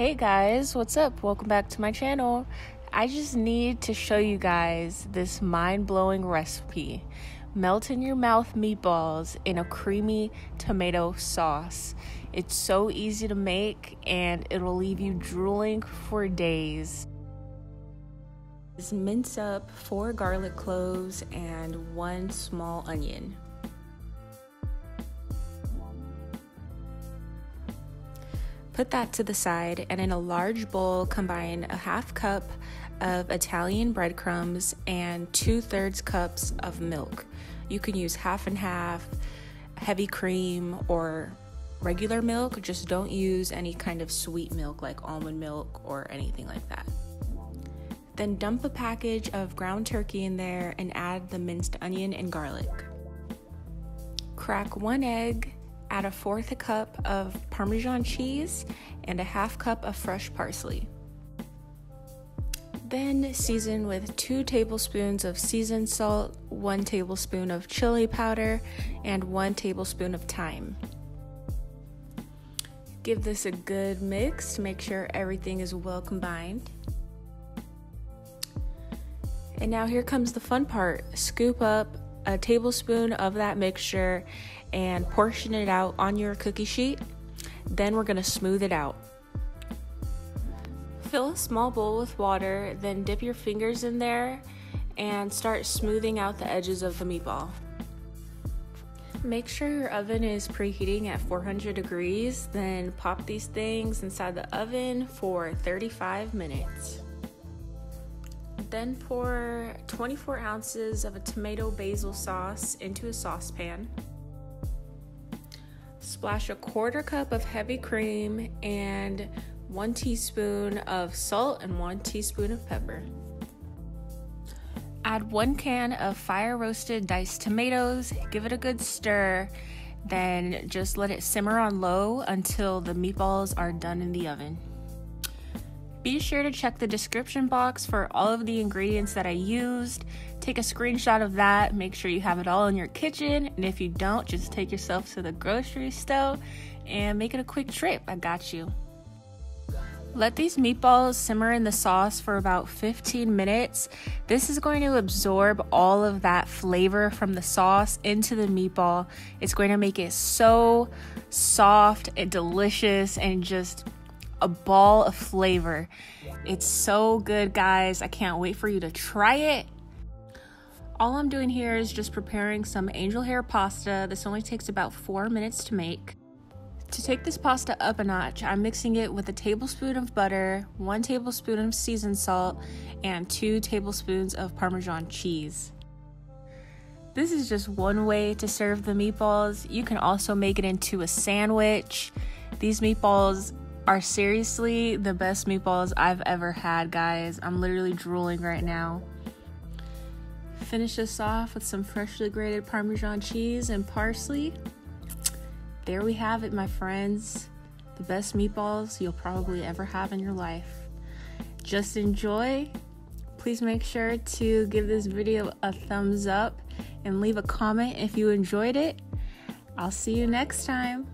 Hey guys, what's up? Welcome back to my channel. I just need to show you guys this mind blowing recipe. Melt in your mouth meatballs in a creamy tomato sauce. It's so easy to make and it'll leave you drooling for days. Just mince up four garlic cloves and one small onion. Put that to the side and in a large bowl, combine a half cup of Italian breadcrumbs and two thirds cups of milk. You can use half and half, heavy cream, or regular milk. Just don't use any kind of sweet milk like almond milk or anything like that. Then dump a package of ground turkey in there and add the minced onion and garlic. Crack one egg Add a fourth a cup of Parmesan cheese and a half cup of fresh parsley. Then season with two tablespoons of seasoned salt, one tablespoon of chili powder, and one tablespoon of thyme. Give this a good mix to make sure everything is well combined. And now here comes the fun part scoop up a tablespoon of that mixture and portion it out on your cookie sheet. Then we're going to smooth it out. Fill a small bowl with water, then dip your fingers in there and start smoothing out the edges of the meatball. Make sure your oven is preheating at 400 degrees, then pop these things inside the oven for 35 minutes. Then pour 24 ounces of a tomato basil sauce into a saucepan. Splash a quarter cup of heavy cream and one teaspoon of salt and one teaspoon of pepper. Add one can of fire roasted diced tomatoes, give it a good stir, then just let it simmer on low until the meatballs are done in the oven. Be sure to check the description box for all of the ingredients that I used. Take a screenshot of that, make sure you have it all in your kitchen, and if you don't, just take yourself to the grocery store and make it a quick trip. I got you. Let these meatballs simmer in the sauce for about 15 minutes. This is going to absorb all of that flavor from the sauce into the meatball. It's going to make it so soft and delicious and just a ball of flavor. It's so good, guys. I can't wait for you to try it. All I'm doing here is just preparing some angel hair pasta. This only takes about four minutes to make. To take this pasta up a notch, I'm mixing it with a tablespoon of butter, one tablespoon of seasoned salt, and two tablespoons of Parmesan cheese. This is just one way to serve the meatballs. You can also make it into a sandwich. These meatballs are seriously the best meatballs I've ever had, guys. I'm literally drooling right now. Finish this off with some freshly grated Parmesan cheese and parsley. There we have it, my friends. The best meatballs you'll probably ever have in your life. Just enjoy. Please make sure to give this video a thumbs up and leave a comment if you enjoyed it. I'll see you next time.